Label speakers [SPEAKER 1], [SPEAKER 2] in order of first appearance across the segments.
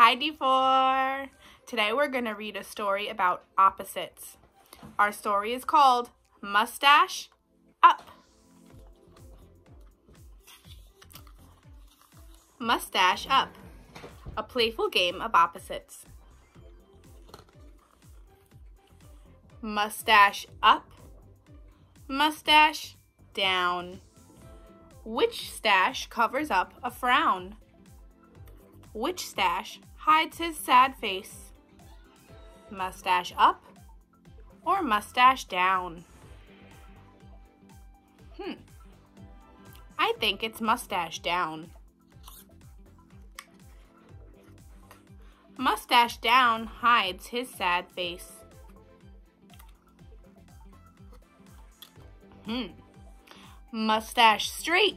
[SPEAKER 1] Hi D4! Today we're going to read a story about opposites. Our story is called Mustache Up. Mustache Up, a playful game of opposites. Mustache up, mustache down. Which stash covers up a frown? Which stash hides his sad face? Mustache up or mustache down? Hmm. I think it's mustache down. Mustache down hides his sad face. Hmm. Mustache straight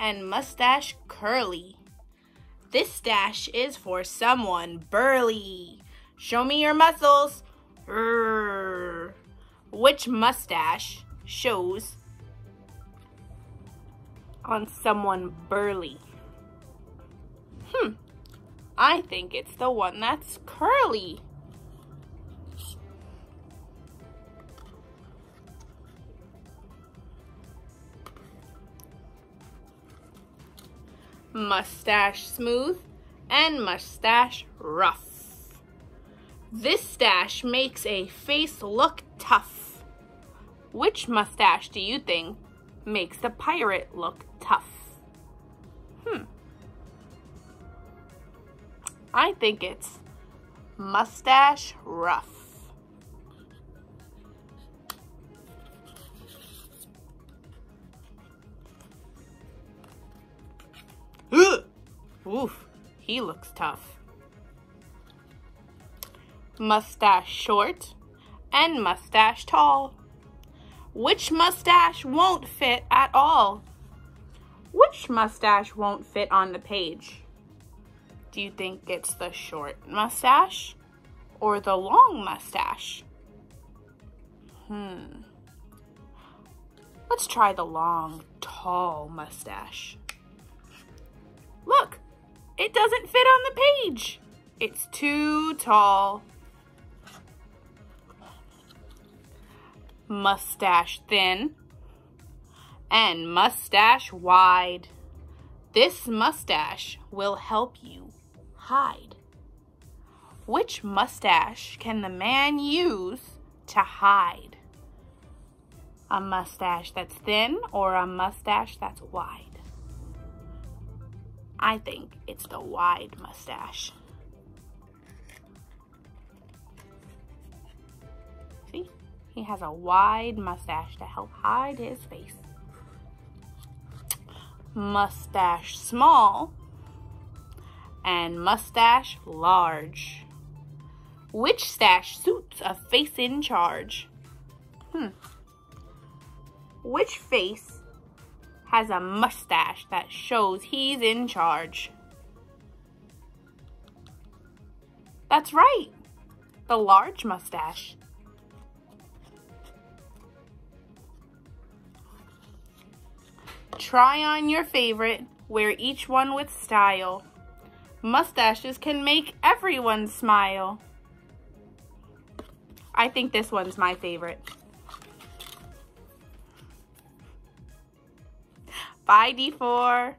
[SPEAKER 1] and mustache curly. This stash is for someone burly. Show me your muscles. Which mustache shows on someone burly? Hmm. I think it's the one that's curly. Mustache smooth, and mustache rough. This stash makes a face look tough. Which mustache do you think makes the pirate look tough? Hmm. I think it's mustache rough. Oof, he looks tough. Mustache short and mustache tall. Which mustache won't fit at all? Which mustache won't fit on the page? Do you think it's the short mustache or the long mustache? Hmm. Let's try the long, tall mustache. It doesn't fit on the page. It's too tall. Mustache thin and mustache wide. This mustache will help you hide. Which mustache can the man use to hide? A mustache that's thin or a mustache that's wide? I think it's the wide mustache. See? He has a wide mustache to help hide his face. Mustache small and mustache large. Which stash suits a face in charge? Hmm. Which face has a mustache that shows he's in charge. That's right, the large mustache. Try on your favorite, wear each one with style. Mustaches can make everyone smile. I think this one's my favorite. Bye, D4.